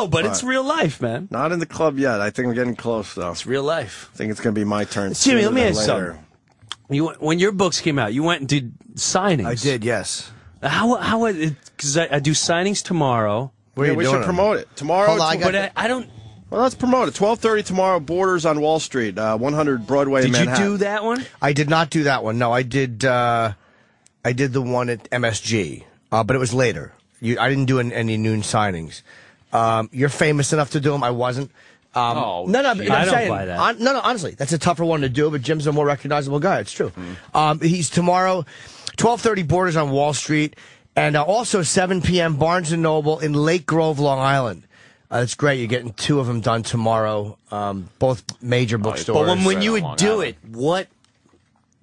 know, but it's real life, man. Not in the club yet. I think we're getting close though. It's real life. I think it's going to be my turn. Jimmy, sooner let me ask you something. You when your books came out, you went and did signings. I did, yes. How how because I, I do signings tomorrow. Where Yeah, we should promote it tomorrow. Hold on, I got But I, I don't. well, let's promote it. Twelve thirty tomorrow. Borders on Wall Street, uh, one hundred Broadway. in Did you do that one? I did not do that one. No, I did. Uh, I did the one at MSG, uh, but it was later. You, I didn't do an, any noon signings. Um, you're famous enough to do them. I wasn't. Um, Oh, no, no. I'm I don't saying, buy that. hon- no, no. Honestly, that's a tougher one to do. But Jim's a more recognizable guy. It's true. Um, he's tomorrow, twelve thirty. Borders on Wall Street, and uh, also seven p.m. Barnes and Noble in Lake Grove, Long Island. Uh, it's great. You're getting two of them done tomorrow. Um, both major bookstores. But when, when you would do it, what?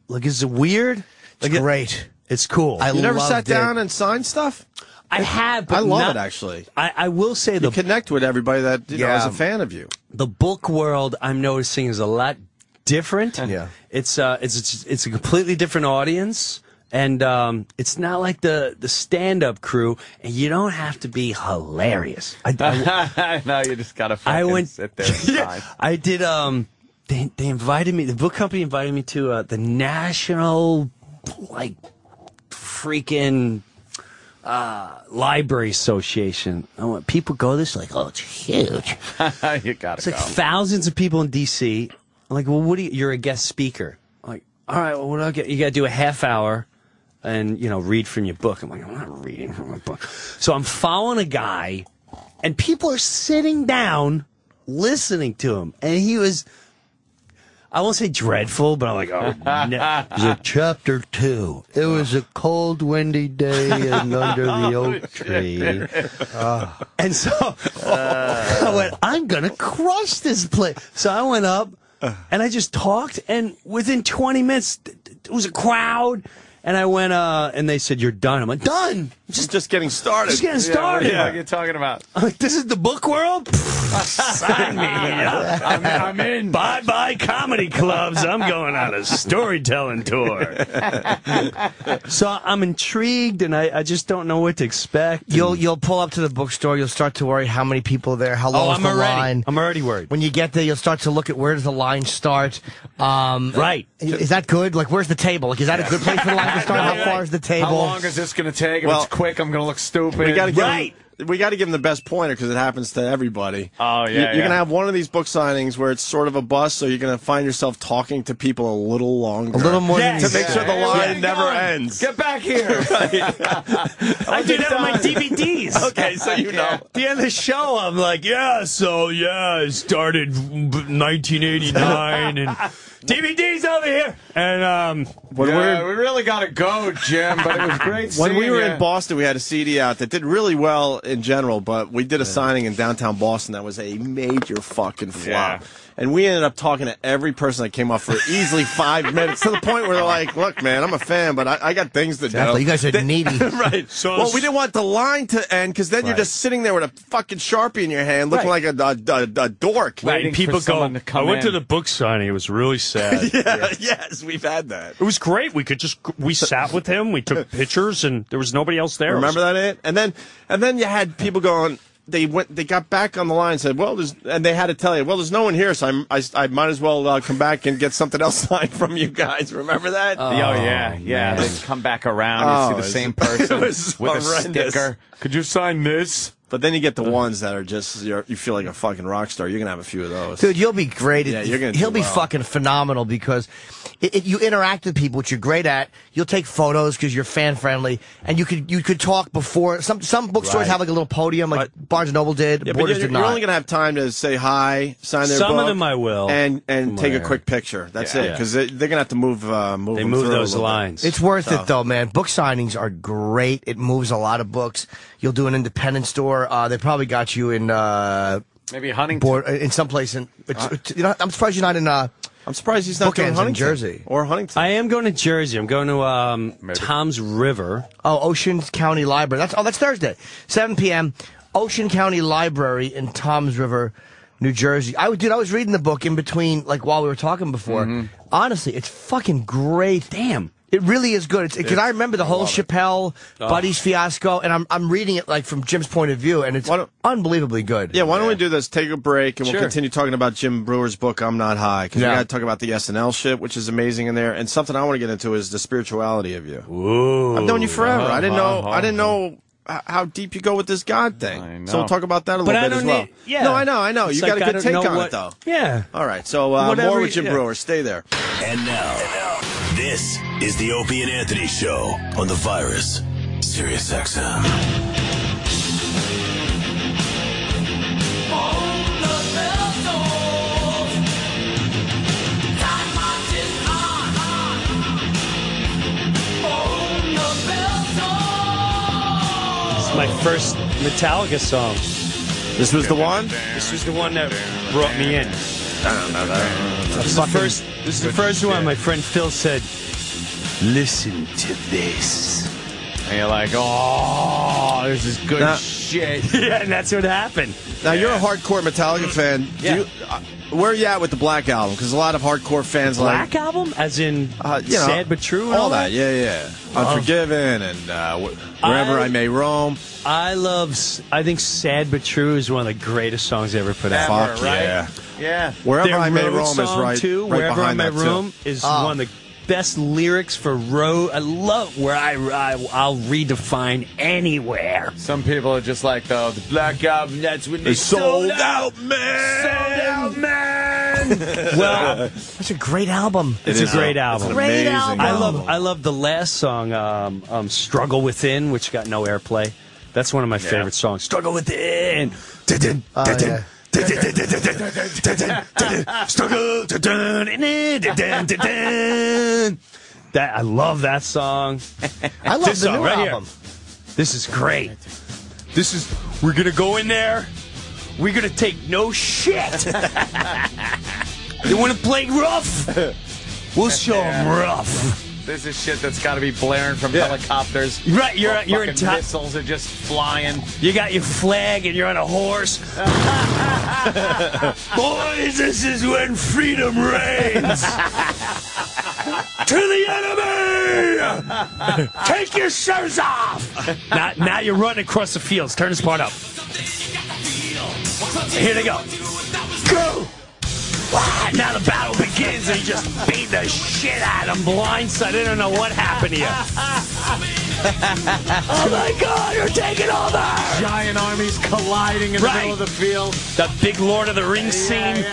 Like, is it weird? Like, it's it- great. it's cool. I You never loved sat it. down and signed stuff. I have. But I love not- it actually. I, I will say You the connect with everybody that you know, Yeah. is a fan of you. the book world I'm noticing is a lot different. Yeah. It's uh it's it's, it's a completely different audience. And um, it's not like the, the stand up crew, and you don't have to be hilarious. I, I, no, you just gotta I fucking went. sit there and sign. I did. Um, they they invited me. The book company invited me to uh, the national, like, freaking uh, library association. I went, people go this like, oh, it's huge. you gotta It's like go. thousands of people in D.C. I'm like, well, what do you? You're a guest speaker. I'm like, all right, well, what do I get? You got to do a half hour, and you know, read from your book. I'm like, I'm not reading from my book. So I'm following a guy, and people are sitting down, listening to him, and he was. I won't say dreadful, but I'm like, oh, no. It was a chapter two. It was a cold, windy day and under the oak tree. Ah. And so I went, I'm going to crush this place. So I went up and I just talked. And within 20 minutes, th- th- was a crowd. And I went, uh, and they said, You're done. I'm like, Done. Just just getting started. Just getting Yeah, what started. the fuck are you talking about? I'm like, This is the book world? Sign me. I'm, I'm in. Bye bye comedy clubs. I'm going on a storytelling tour. so I'm intrigued and I, I just don't know what to expect. You'll you'll pull up to the bookstore. You'll start to worry how many people are there, how long oh, is I'm the already. line. I'm already worried. when you get there, you'll start to look at where does the line start. Um, Right. Is that good? Like, where's the table? Like, is that a good place for the line to start? How far is the table? How long is this gonna take? If Well, it's quick, I'm gonna look stupid. We got to give Right. Him, we got to give him the best pointer because it happens to everybody. Oh, yeah, You- You're yeah. gonna have one of these book signings where it's sort of a bust, so you're gonna find yourself talking to people a little longer, a little more Yes. to make sure the line you never going? ends. Get back here. I do that with my DVDs. okay, so you know. At the end of the show, I'm like, yeah, so yeah, it started 1989 and DVDs over here. And um, When yeah, we're we really gotta go, Jim. But it was great. when we were ya. in Boston, we had a CD out that did really well in general, but we did a signing in downtown Boston that was a major fucking flop. Yeah. And we ended up talking to every person that came up for easily five minutes to the point where they're like, "Look, man, I'm a fan, but I, I got things to Exactly. do." You guys are They- needy. right. So well, we didn't want the line to end because then you're just sitting there with a fucking sharpie in your hand, looking Right. like a, a, a, a dork. Right. and people for go, to come I went to the book signing. It was really sad. Yeah, yes, we've had that. It was great. We could just, we sat with him, we took pictures, and there was nobody else there. Remember that it? And then and then you had people going. They went. They got back on the line and said, "Well, there's," and they had to tell you, "Well, there's no one here, so I'm, I, I might as well uh, come back and get something else signed from you guys." Remember that? Oh, yeah, yeah. They come back around. Oh, you it see was- the same it person was with a horrendous. sticker. Could you sign this? But then you get the ones that are just you're, you feel like a fucking rock star. You're gonna have a few of those. Dude, you'll be great. Yeah, you're gonna He'll do be well. fucking phenomenal because i if you interact with people, which you're great at, you'll take photos because you're fan friendly, and you could you could talk before. Some some bookstores Right. have like a little podium, like Barnes and Noble did. yeah, but Borders you're, did you're not. only gonna have time to say hi, sign their Some of them I will. and and take a quick picture. That's Yeah. it, because they, they're gonna have to move uh, move. They them moved through a those little bit. lines. It's worth So- it though, man. Book signings are great. It moves a lot of books. You'll do an independent store. Uh, they probably got you in uh, Maybe Huntington. board in some place in. It's, you know, I'm surprised you're not in. Uh, I'm surprised he's not Bookends doing in Huntington Jersey. or Huntington. I am going to Jersey. I'm going to um, Toms River. Oh, Ocean County Library. That's oh, that's Thursday, 7 p.m. Ocean County Library in Toms River, New Jersey. I was- dude, I was reading the book in between, like while we were talking before. Mm-hmm. Honestly, it's fucking great. Damn. It really is good. Because I remember the whole. Chappelle Oh. Buddies fiasco, and I'm I'm reading it like from Jim's point of view, and it's unbelievably good. Yeah, why don't we do this? Take a break, and we'll continue talking about Jim Breuer's book, I'm Not High, because Yeah. we got to talk about the SNL shit, which is amazing in there, and something I want to get into is the spirituality of you. Ooh. I've known you forever. I didn't know. I didn't know how deep you go with this God thing. I So we'll talk about that a But little I bit don't as well. need. Yeah. No, I know. I know. It's you like got a I good don't take on what- it, though. Yeah. All right. So uh, Whatever more with Jim yeah. Breuer. Stay there. And now, this is the Opie and Anthony Show on the virus. Sirius XM. It's my first Metallica song. This was the one. This was the one that brought me in. This is the first. This is the first one. My friend Phil said, "Listen to this." And you're like, oh, this is good Now- shit. yeah, and that's what happened. Now you're a hardcore Metallica fan. Do Yeah. you, uh, where are you at with the Black album? Because a lot of hardcore fans like the Black like album, as in uh, you know, sad but true, and all, all, that. Yeah, yeah. Unforgiven and uh, wherever I, I- may roam. I love. I think "Sad but True" is one of the greatest songs ever put out. Ever, Fuck right? yeah. Yeah. Wherever Their I may roam is song, right. too. right Wherever I behind may roam is Ah. one of the best lyrics for road. I love where I, I I'll redefine anywhere. Some people are just like, though, the Black Album, that's when they It's sold out, Sold man. out, man. Well, that's a great album. it's is a great album. It's an Great amazing album. I love I love the last song, um, um, "Struggle Within," which got no airplay. That's one of my favorite songs. "Struggle Within." Dun-dun, Oh, dun-dun, yeah. Struggle. That I love that song. I love This the song new right here. album. This is great. This is we're gonna go in there. We're gonna take no shit. they want to play rough. We'll show them rough. This is shit that's got to be blaring from Yeah. helicopters. Right, you're you're in top. missiles are just flying. You got your flag and you're on a horse. Boys, this is when freedom reigns. to the enemy! Take your shirts off! now, now you're running across the fields. Turn this part up. Here they go. Go! Wah! Now the battle begins and he just beat the shit out of him blindside. I don't know what happened to you. oh my god, you're taking over! Giant armies colliding in Right. the middle of the field. The big Lord of the Rings scene.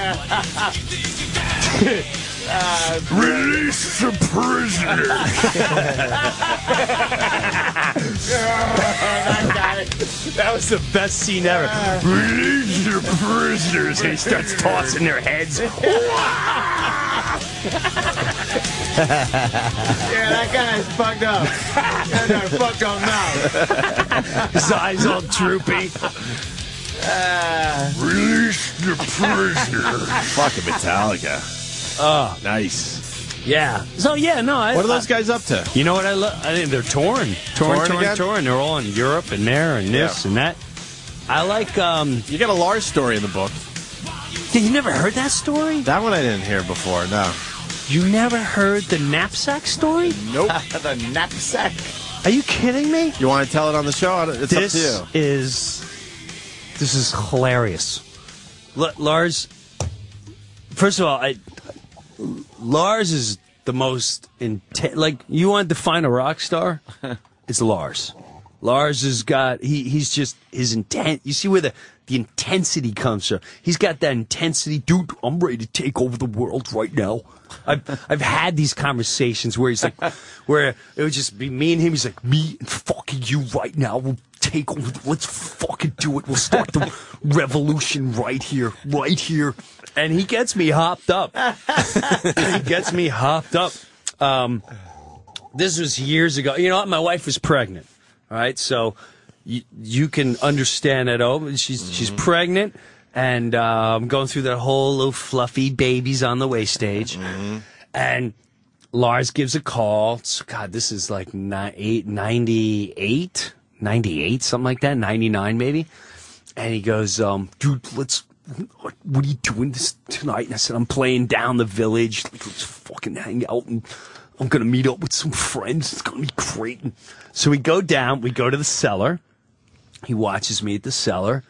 Uh, Release the prisoner. that was the best scene ever. Release the prisoners. And he starts tossing their heads. Yeah, that guy is fucked up. That guy fucked up now. His eyes all droopy. Uh, Release the prisoner. Fucking Metallica. Oh, Nice. yeah. So yeah, no. I, What are those guys up to? You know what I love? I think they're torn, torn, Torn torn, torn. They're all in Europe and there and this Yeah. and that. I like. um You got a Lars story in the book. Did you never heard that story? That one I didn't hear before. No. You never heard the knapsack story? Nope. the knapsack. Are you kidding me? you want to tell it on the show? I It's this up to you. is this is hilarious. L- Lars, first of all, I, Lars is the most intense. Like you want to define a rock star, it's Lars. Lars has got he he's just his intent. You see where the the intensity comes from. He's got that intensity, dude. I'm ready to take over the world right now. I've I've had these conversations where he's like, where it would just be me and him. He's like, me and fucking you right now. We'll take over. Let's fucking do it. We'll start the revolution right here, right here. And he gets me hopped up. he gets me hopped up. Um, this was years ago. You know what? My wife was pregnant. All right, so you, you can understand that. Oh, she's she's pregnant, and uh, I'm going through that whole little fluffy babies on the way stage, and Lars gives a call. So, God, this is like ni- eight, 98, 98, something like that, 99 maybe. And he goes, um, dude, let's, what, what are you doing this tonight? And I said, I'm playing down the village. Like, let's fucking hang out and I'm gonna meet up with some friends. It's gonna be great. And so we go down. We go to the cellar. He watches me at the cellar.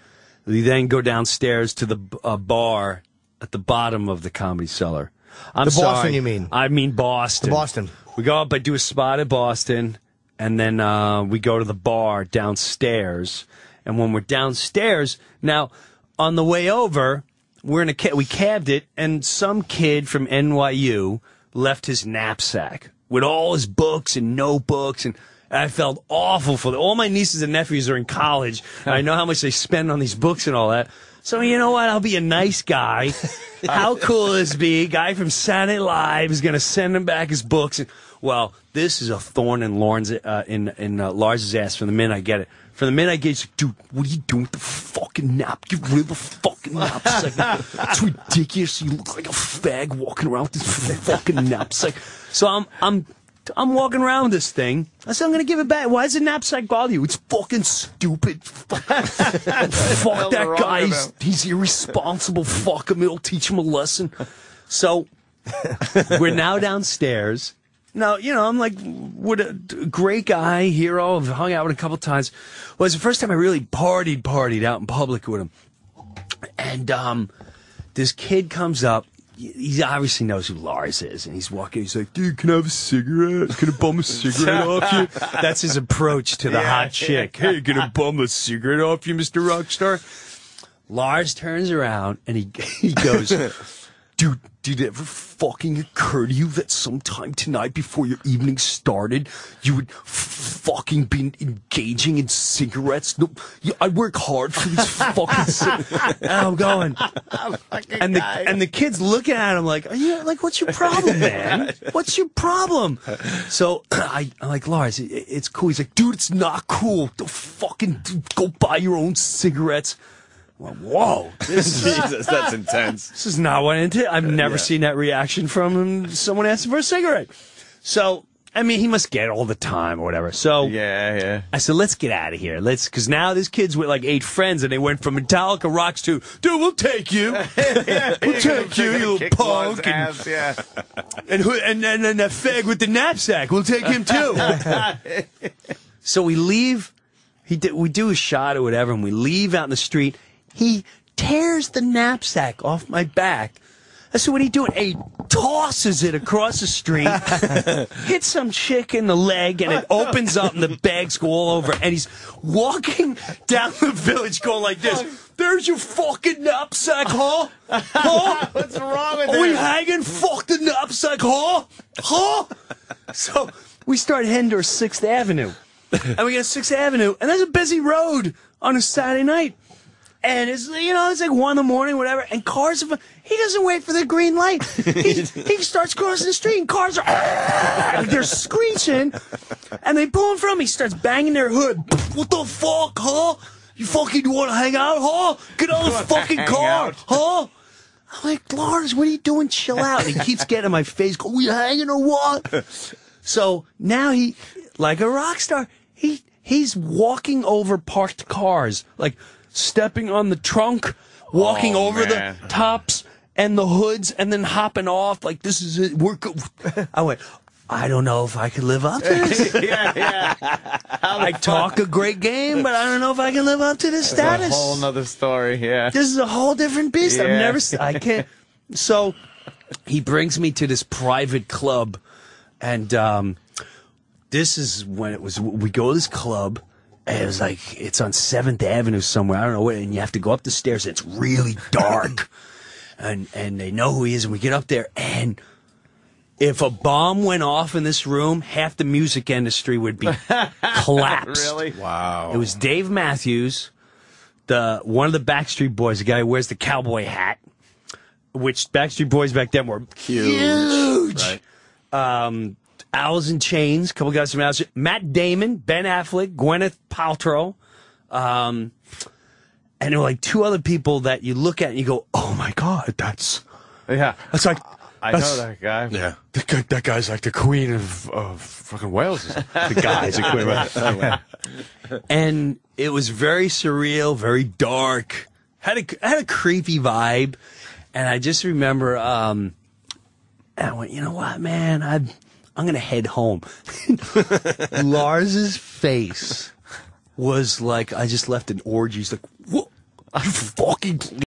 We then go downstairs to the uh, bar at the bottom of the comedy cellar. I'm The Boston, sorry. you mean? I mean Boston. The Boston. We go up. I do a spot at Boston, and then uh, we go to the bar downstairs. And when we're downstairs, now on the way over, we're in a ca- we cabbed it, and some kid from NYU left his knapsack with all his books and notebooks and. I felt awful for them. All my nieces and nephews are in college. And I know how much they spend on these books and all that. So you know what? I'll be a nice guy. How cool is this be? Guy from Saturday Night Live is going to send him back his books. And, well, this is a thorn in Lauren's uh, in in uh, Lars's ass from the minute I get it. From the minute I get it, like, dude, what are you doing with the fucking nap? Get rid of the fucking knapsack. it's ridiculous. You look like a fag walking around with this fucking nap, knapsack. So I'm I'm I'm walking around with this thing. I said, I'm going to give it back. Why does the knapsack bother you? It's fucking stupid. Fuck, fuck that guy. He's, he's irresponsible. Fuck him. It'll teach him a lesson. So we're now downstairs. Now, you know, I'm like, what a great guy, hero. I've hung out with him a couple times. Well, it's the first time I really partied, partied out in public with him. And um, this kid comes up. He obviously knows who Lars is, and he's walking. He's like, "Dude, can I have a cigarette? Can I bum a cigarette off you?" That's his approach to the hot chick. Hey, can I bum a cigarette off you, Mister Rockstar? Lars turns around and he he goes, "Dude, did it ever fucking occur to you that sometime tonight before your evening started, you would fucking be engaging in cigarettes? No, you, I work hard for these fucking cigarettes." And I'm going, and the and the kids looking at him like, "Are you like, what's your problem, man? What's your problem?" So I, I'm like, Lars, it, it's cool. He's like, dude, it's not cool. Don't fucking go buy your own cigarettes. Whoa, this is Jesus, that's intense. this is not what I intended. I've uh, never seen that reaction from him, someone asking for a cigarette. So, I mean, he must get all the time or whatever. So, Yeah, yeah. I said, let's get out of here. Let's, because now this kid's with like eight friends and they went from Metallica rocks to, dude, we'll take you. we'll take you, you little punk. And, yeah. and, who, and, and, and that fag with the knapsack, we'll take him too. so we leave, he did, we do a shot or whatever, and we leave out in the street. He tears the knapsack off my back. I said, what are you doing? And he tosses it across the street, hits some chick in the leg, and it opens up, and the bags go all over. And he's walking down the village going like this. There's your fucking knapsack, huh? Huh? What's wrong with Are we hanging? Fuck the knapsack, huh? Huh? So we start heading to 6th Avenue. and we get to 6th Avenue, and there's a busy road on a Saturday night. And it's, you know, it's like 1 in the morning, whatever, and cars, have, he doesn't wait for the green light. He, he starts crossing the street, and cars are, they're screeching, and they pull him from. him. He starts banging their hood. What the fuck, huh? You fucking want to hang out, huh? Get out of the fucking car, out. huh? I'm like, Lars, what are you doing? Chill out. And he keeps getting in my face. Go, we hanging or what? So now he, like a rock star, he he's walking over parked cars, like stepping on the trunk, walking Oh, over man. the tops and the hoods, and then hopping off. Like this is it. We're go-" I went. I don't know if I can live up to this. yeah, yeah. I talk a great game, but I don't know if I can live up to this A status whole nother story. Yeah. this is a whole different beast. I've never. I can't. So he brings me to this private club, and um, this is when it was. We go to this club. And it was like it's on Seventh Avenue somewhere. I don't know where, and you have to go up the stairs. It's really dark, and and they know who he is. And we get up there, and if a bomb went off in this room, half the music industry would be collapsed. Really? Wow. It was Dave Matthews, the one of the Backstreet Boys, the guy who wears the cowboy hat, which Backstreet Boys back then were huge. Right. Um, Alice in Chains, a couple guys from Alice. Matt Damon, Ben Affleck, Gwyneth Paltrow, um, and there were like two other people that you look at and you go, "Oh my god, that's Yeah. that's like." I that's- know that guy. Yeah. that, that guy's like the queen of, of fucking Wales. the guy's a queen. of- and it was very surreal, very dark. Had a had a creepy vibe, and I just remember. Um, and I went, you know what, man? I I'm gonna head home. Lars's face was like I just left an orgy. He's like, what? I fucking